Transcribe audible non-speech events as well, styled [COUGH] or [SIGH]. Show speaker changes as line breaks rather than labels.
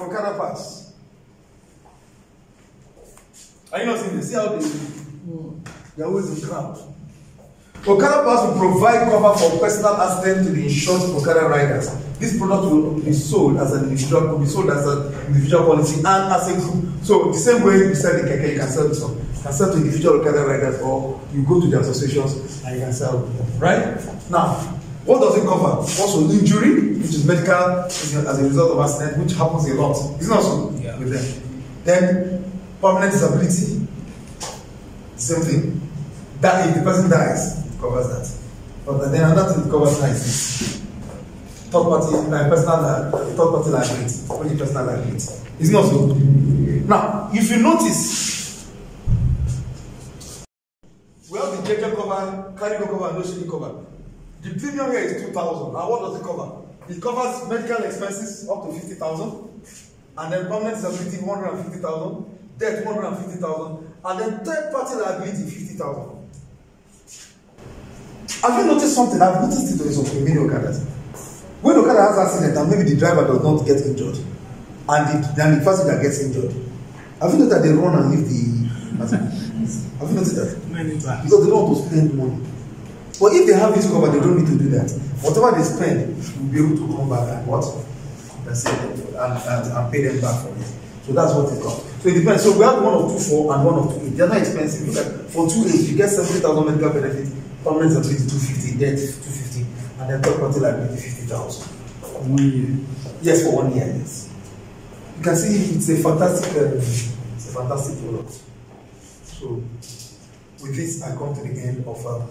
Okada Pass. Are you not seeing this? See how they they're always in crowd. Okada Pass will provide cover for personal accident to the insured Okada riders. This product will be sold as an individual, will be sold as an individual policy and as a group. So the same way you sell the keke, you can sell this one. You can sell to individual Okada riders or you go to the associations and you can sell. Right? Now, what does it cover? Also injury, which is medical as a result of accident, which happens a lot. Isn't it also
Yeah.
with them? Then permanent disability, same thing. That if the person dies, it covers that. But then another thing it covers that is third party, like personal, third party liability, only personal liability. It's not so. Now, if you notice, well, the JJ cover, carry cover, no shady cover. The premium here is two thousand. Now, what does it cover? It covers medical expenses up to fifty thousand, and then permanent disability one hundred and fifty thousand, death one hundred and fifty thousand, and then third party liability fifty thousand. Have you noticed something? I've noticed it with some many Okadas. When Okada has accident and maybe the driver does not get injured, and the, then the that gets injured, have you noticed that they run and leave the accident? [LAUGHS] Have you noticed that? Because they don't want to spend money. But if they have this cover, they don't need to do that. Whatever they spend, we'll be able to come back and what? Compensate them and, and, and pay them back for it. So that's what it costs. So it depends. So we have one of two four and one of two eight. They're not expensive. At for two eight, you get seventy thousand medical benefit, permanent disability two fifty, death two fifty, and then third party liability fifty thousand.
One year.
Yes, for one year, yes. You can see it's a fantastic, uh, it's a fantastic product. So, with this, I come to the end of. Uh,